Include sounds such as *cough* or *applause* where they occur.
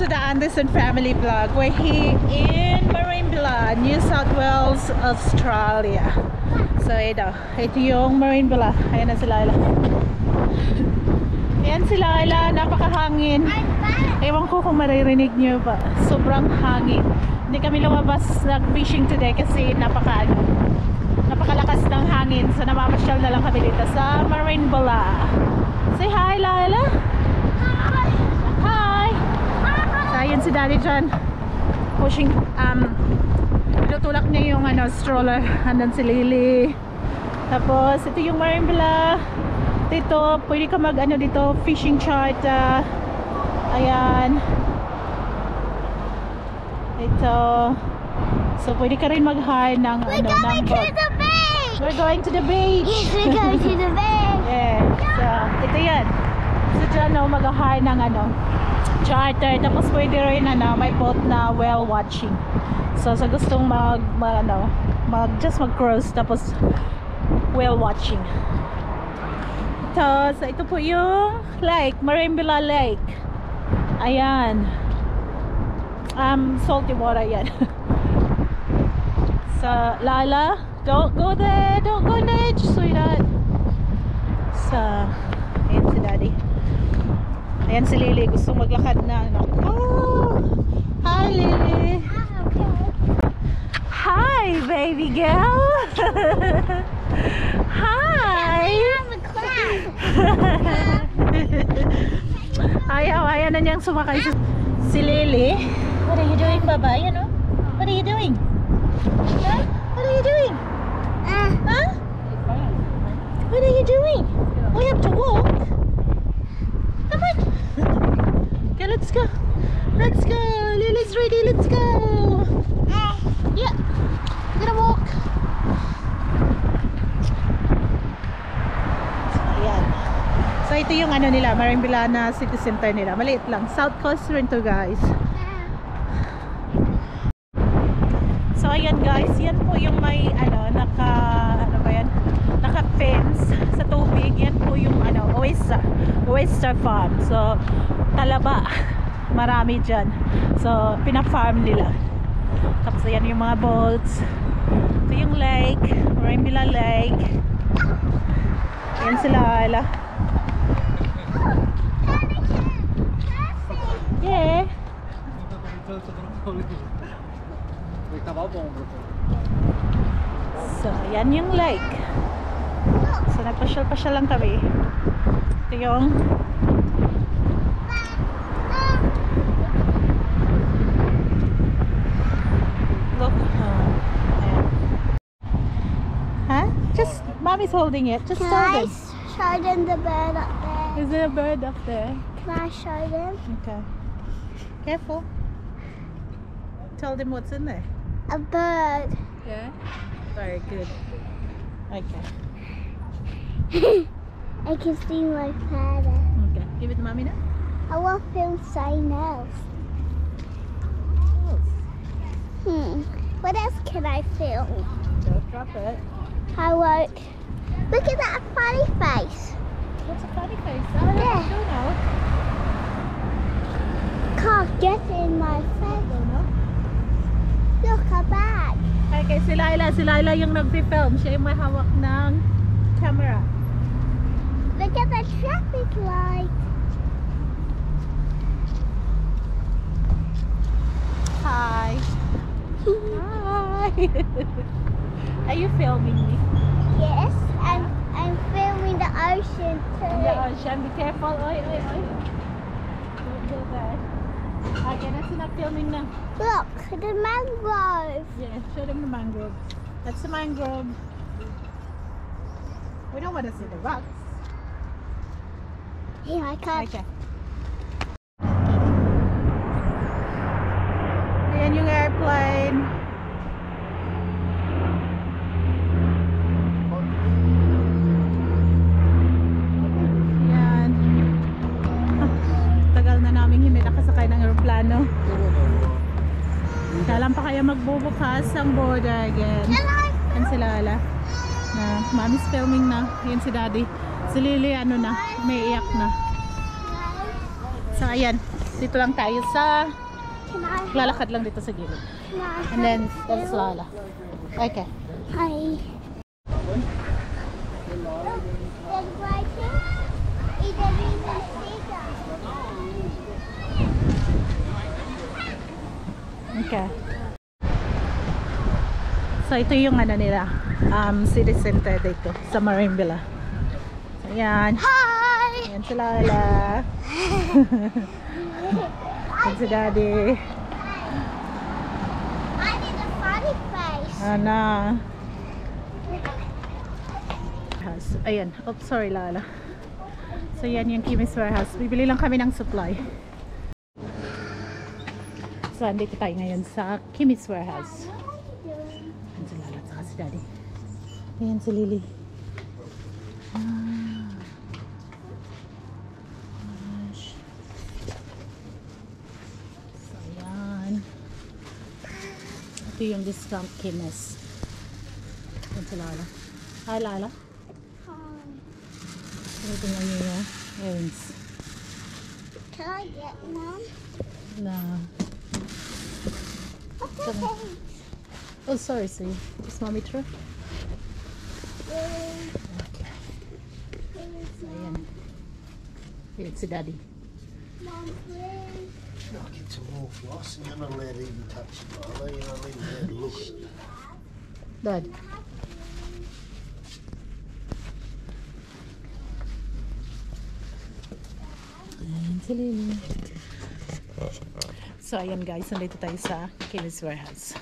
to the Anderson family vlog. We're here in Marimbula, New South Wales, Australia. So ito, ito yung Marimbula. Ayan na si Laila. Ayan si Laila, napakahangin. Ewan ko kung maririnig niyo ba. Sobrang hangin. Hindi kami lumabas nag-fishing today kasi napaka ano, napakalakas ng hangin. So namamasyal na lang kami dito sa Marimbula. Say hi, Laila. Hi. So ayun si Daddy John pushing um tinutulak niya yung ano stroller. Andan si Lily. Tapos ito yung Marimbula. Dito, pwede ka mag ano dito fishing chart. ah. ayan. Ito. So pwede ka rin mag-hire ng We're ano ng going to boat. the beach! We're going to the beach. Yes, *laughs* we're going to the beach! *laughs* Yeah. So, ito yan. So, dyan, no, mag-hire ng ano, charter. Tapos, pwede rin, ano, may boat na whale watching. So, sa gustong mag, mag ano, mag, just mag-cruise. Tapos, whale watching. Ito, so, ito po yung lake, Marimbula Lake. Ayan. Um, salty water yan. *laughs* so, Lala, don't go there. Don't go in the edge, sweetheart. So, ayan si Daddy. Ayan si Lily, gusto maglakad na. Naku! Hi, Lily! Hi, baby girl! Hi! ayaw, ayaw na niyang sumakay. Si Lily. What are you doing, Baba? Ayan, oh. What are you doing? Huh? What are you doing? Uh, Huh? What are you doing? We have to walk. Let's go. Let's go. Lily's ready. Let's go. Yeah. Gonna walk. Ayan. So, ito yung ano nila, Marimbula na city center nila. Maliit lang. South Coast rin to, guys. So ayan guys, yan po yung may ano naka ano ba yan? Naka fence sa tubig. Yan po yung ano oyster, oyster farm. So talaba. *laughs* Marami diyan. So pina-farm nila. Tapos ayan yung mga boats. Ito yung lake, Marimbula Lake. Ayan sila ala. Yeah. So, yan yung lake. So, nagpasyal-pasyal lang kami. Ito yung mommy's holding it. Just Can hold I it. show them the bird up there? Is there a bird up there? Can I show them? Okay. Careful. Tell them what's in there. A bird. Yeah? Very good. Okay. *laughs* I can see my father. Okay. Give it to mommy now. I want to film something else. Hmm. What else can I film? Don't drop it. I won't. Look at that funny face. What's a funny face? I don't, Yeah. know. Can't get in my face. Look, a bag. Okay, si Laila. Si Laila yung nag-film. Siya yung may hawak ng camera. Look at the traffic light. Hi. Hi. *laughs* Are you filming me? Yes, and I'm filming the ocean the ocean. Be careful. Oy, oy, oy. Don't do that. Okay, that's enough filming na. Look, the mangrove. Yeah, show them the mangrove. That's the mangrove. We don't want to see the rocks. Here I come. Okay. Yung airplane. Kaya magbubukas ang border again? Yan si Lala. Na, mommy's filming na. Yan si daddy. Si Lily ano na, may iyak na. So ayan. Dito lang tayo sa, lalakad lang dito sa gilid. And then, that's Lala. Okay. Hi. Okay. So, ito yung ano nila, um, city center dito sa Marine Villa. So, ayan. Hi. Ayan si Lala. *laughs* Ayan si Daddy. I did a funny face. Ana. House. Ayan. Oh, sorry Lala. So, yan yung Kimmy's Warehouse. Bibili lang kami ng supply. So, andito tayo ngayon sa Kimmy's Warehouse. Daddy. Ayan si Lily. Ah. Gosh. So, ayan. Ito yung discount Kimmy's. Ayan si Lala. Hi Lala. Hi. Nga niya earrings. Can I get one? No. What's Come the on. thing? Oh, sorry, sorry. Is mommy true? Um, Okay. So, ayan. Ayan si Daddy. Mom, please. I'll get some more floss and you're not allowed to even touch it. Although you're not even allowed to look at it. Dad. Ayan si Lily. So, ayan guys. Nandito tayo sa Kimmy's Warehouse.